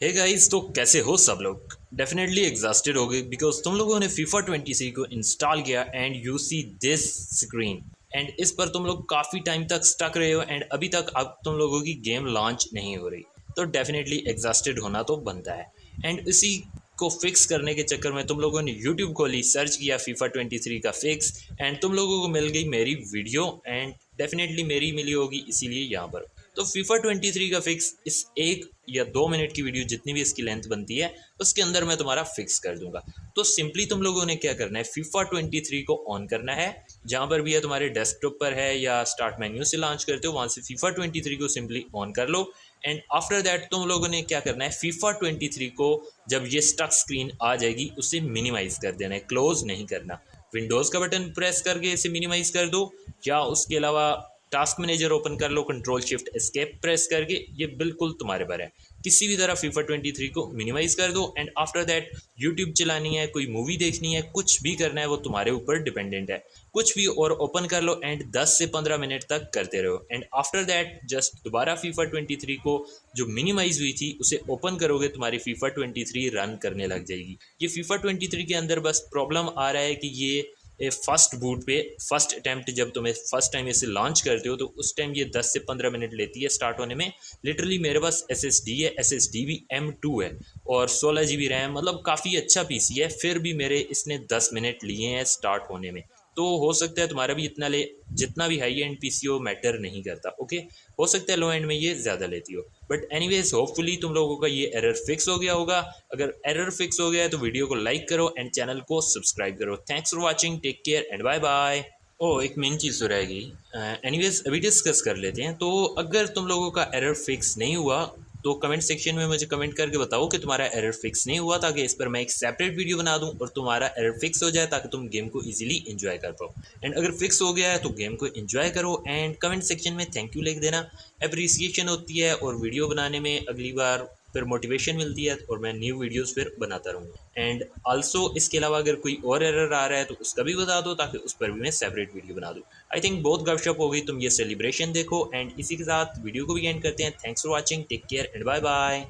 Hey guys तो कैसे हो सब लोग? डेफिनेटली एग्जॉस्टेड हो गए बिकॉज़ तुम लोगों ने फीफा ट्वेंटी सी को इंस्टॉल किया and you see this screen and इस पर तुम लोग काफ़ी टाइम तक स्टक रहे हो एंड अभी तक अब तुम लोगों की गेम लॉन्च नहीं हो रही। तो डेफिनेटली एग्जॉस्टेड होना तो बनता है। एंड इसी को फिक्स करने के चक्कर में तुम लोगों ने यूट्यूब खोली सर्च किया फीफा ट्वेंटी थ्री का फिक्स एंड तुम लोगों को मिल गई मेरी वीडियो एंड डेफिनेटली मेरी मिली होगी इसीलिए यहाँ पर। तो फीफा 23 का फिक्स इस एक या दो मिनट की वीडियो जितनी भी इसकी लेंथ बनती है, उसके अंदर मैं तुम्हारा फिक्स कर दूँगा। तो सिंपली तुम लोगों ने क्या करना है? फीफा 23 को ऑन करना है। जहाँ पर भी है, तुम्हारे डेस्कटॉप पर है या स्टार्ट मेन्यू से लॉन्च करते हो, वहाँ से फीफा 23 को सिंपली ऑन कर लो। एंड आफ्टर दैट तुम लोगों ने क्या करना है? फीफा 23 को जब ये स्टक स्क्रीन आ जाएगी, उसे मिनिमाइज कर देना है। क्लोज नहीं करना। विंडोज़ का बटन प्रेस करके इसे मिनिमाइज कर दो। या उसके अलावा टास्क मैनेजर ओपन कर लो कंट्रोल शिफ्ट एस्केप प्रेस करके, ये बिल्कुल तुम्हारे पर है। किसी भी तरह फीफा 23 को मिनिमाइज कर दो एंड आफ्टर दैट यूट्यूब चलानी है, कोई मूवी देखनी है, कुछ भी करना है, वो तुम्हारे ऊपर डिपेंडेंट है। कुछ भी और ओपन कर लो एंड 10 से 15 मिनट तक करते रहो। एंड आफ्टर दैट जस्ट दोबारा फीफा 23 को जो मिनिमाइज हुई थी, उसे ओपन करोगे, तुम्हारी फीफा 23 रन करने लग जाएगी। ये फीफा 23 के अंदर बस प्रॉब्लम आ रहा है कि ये फ़र्स्ट बूट पे फ़र्स्ट अटैम्प्ट जब तुम्हें फ़र्स्ट टाइम इसे लॉन्च करते हो तो उस टाइम ये 10 से 15 मिनट लेती है स्टार्ट होने में। लिटरली मेरे पास एस एस डी है एस एस डी भी एम टू है और सोलह जी बी रैम मतलब काफ़ी अच्छा पी सी है, फिर भी मेरे इसने 10 मिनट लिए हैं स्टार्ट होने में। तो हो सकता है तुम्हारा भी इतना ले, जितना भी हाई एंड पी मैटर नहीं करता ओके हो सकता है लो एंड में ये ज़्यादा लेती हो। बट एनीवेज होपफुली तुम लोगों का ये एरर फिक्स हो गया होगा। अगर एरर फिक्स हो गया है तो वीडियो को लाइक करो एंड चैनल को सब्सक्राइब करो। Thanks for watching take care and bye bye ओ एक मेन चीज़ तो रहेगी। एनीवेज अभी डिस्कस कर लेते हैं। तो अगर तुम लोगों का एरर फिक्स नहीं हुआ तो कमेंट सेक्शन में मुझे कमेंट करके बताओ कि तुम्हारा एरर फिक्स नहीं हुआ ताकि इस पर मैं एक सेपरेट वीडियो बना दूँ और तुम्हारा एरर फिक्स हो जाए ताकि तुम गेम को इजीली एंजॉय कर पाओ। एंड अगर फिक्स हो गया है तो गेम को एंजॉय करो एंड कमेंट सेक्शन में थैंक यू लिख देना। अप्रिसिएशन होती है और वीडियो बनाने में अगली बार फिर मोटिवेशन मिलती है और मैं न्यू वीडियोस फिर बनाता रहूँगा। एंड आल्सो इसके अलावा अगर कोई और एरर आ रहा है तो उसका भी बता दो ताकि उस पर भी मैं सेपरेट वीडियो बना दूँ। आई थिंक बहुत गपशप हो गई, तुम ये सेलिब्रेशन देखो एंड इसी के साथ वीडियो को भी एंड करते हैं। Thanks for watching take care and bye bye